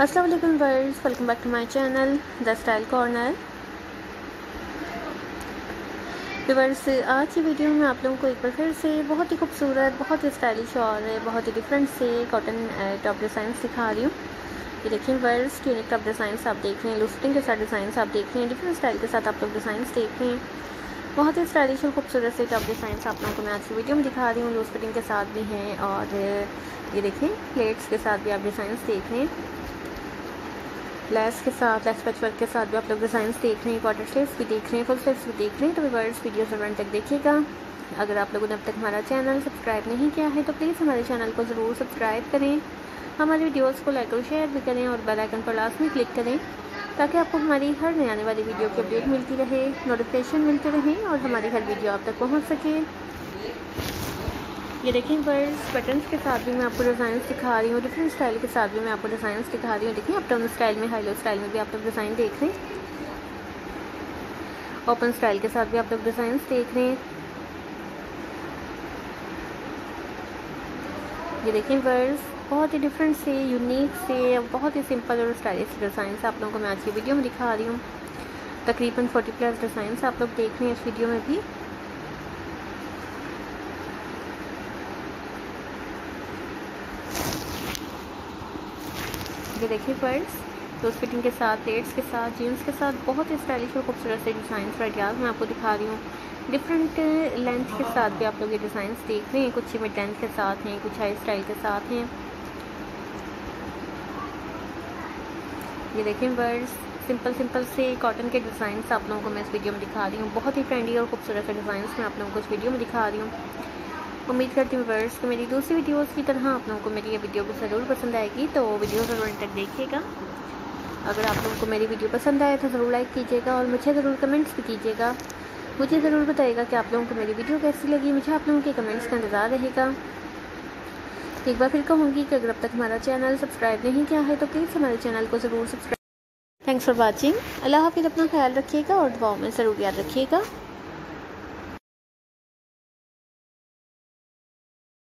अस्सलाम वालेकुम world welcome back to my channel the style corner verse आज की वीडियो में आप लोगों को एक बार फिर से बहुत ही खूबसूरत, बहुत ही स्टाइलिश और बहुत ही डिफरेंट से कॉटन टॉप डिज़ाइंस दिखा रही हूँ। ये देखिए वर्स यूनिक टॉप डिज़ाइंस आप देख रहे हैं लुस्टिंग के साथ डिज़ाइंस आप देख रहे हैं डिफरेंट स्टाइल के साथ आप लोग डिज़ाइंस देख रहे हैं। बहुत ही स्टाइलिश और खूबसूरत से टॉप डिज़ाइंस आप लोगों को मैं आज की वीडियो में दिखा रही हूँ लूज फिटिंग के साथ भी हैं और ये देखें प्लेट्स के साथ भी आप डिज़ाइंस देख रहे हैं। लेस के साथ लेस पच वर्क के साथ भी आप लोग डिज़ाइन देख रहे हैं क्वार्टर स्लीव्स भी देख रहे हैं फुल स्लीव्स भी देख रहे हैं तो वर्ड्स वीडियो से तक देखिएगा। अगर आप लोगों ने अब तक हमारा चैनल सब्सक्राइब नहीं किया है तो प्लीज़ हमारे चैनल को ज़रूर सब्सक्राइब करें। हमारे वीडियोज़ को लाइक और शेयर भी करें और बेल आइकन पर लास्ट में क्लिक करें, ताकि आपको हमारी हर नए आने वाली वीडियो की अपडेट मिलती रहे नोटिफिकेशन मिलते रहें और हमारी हर वीडियो आप तक पहुँच सके। ये देखें बर्ड्स बटन्स के साथ भी मैं आपको डिज़ाइन दिखा रही हूँ डिफरेंट स्टाइल के साथ भी मैं आपको डिज़ाइन दिखा रही हूँ। देखिए अप डाउन स्टाइल में हाईलो स्टाइल में भी आप लोग डिज़ाइन देख रहे हैं। ओपन स्टाइल के साथ भी आप लोग डिज़ाइन देख रहे हैं। ये देखें वर्ड्स बहुत ही डिफरेंट से यूनिक से, बहुत ही सिंपल और स्टाइलिश डिज़ाइन आप लोगों को मैं आज की वीडियो में दिखा रही हूँ। तकरीबन 40 प्लस डिज़ाइन आप लोग देख रहे हैं इस वीडियो में भी। ये देखिए फ्रेंड्स क्लोज फिटिंग के साथ प्लेट्स के साथ जीन्स के साथ, बहुत ही स्टाइलिश और खूबसूरत से डिज़ाइन आइडियाज़ मैं आपको दिखा रही हूँ। डिफरेंट लेंथ के साथ भी आप लोग ये डिज़ाइन देख रहे हैं, कुछ मिड लेंथ के साथ हैं, कुछ हाई स्टाइल के साथ हैं। ये देखें वर्ड्स सिंपल सिंपल से कॉटन के डिज़ाइन आप लोगों को मैं इस वीडियो में दिखा रही हूँ। बहुत ही फ्रेंडली और खूबसूरत से डिज़ाइन मैं आप लोगों को इस वीडियो में दिखा रही हूँ। उम्मीद करती हूँ वर्स कि मेरी दूसरी वीडियोस की तरह आप लोगों को मेरी ये वीडियो को ज़रूर पसंद आएगी तो वीडियो ज़रूर तक देखिएगा। अगर आप लोगों को मेरी वीडियो पसंद आए तो ज़रूर लाइक कीजिएगा और मुझे ज़रूर कमेंट्स भी कीजिएगा। मुझे ज़रूर बताइएगा कि आप लोगों को मेरी वीडियो कैसी लगी, मुझे आप लोगों के कमेंट्स का इंतज़ार रहेगा। एक बार फिर कहूँगी कि अगर अब तक हमारा चैनल सब्सक्राइब नहीं किया है तो प्लीज़ हमारे चैनल को ज़रूर सब्सक्राइब थैंक्स फॉर वॉचिंग अल्लाह हाफिज़, अपना ख्याल रखिएगा और दुआओं में ज़रूर याद रखिएगा।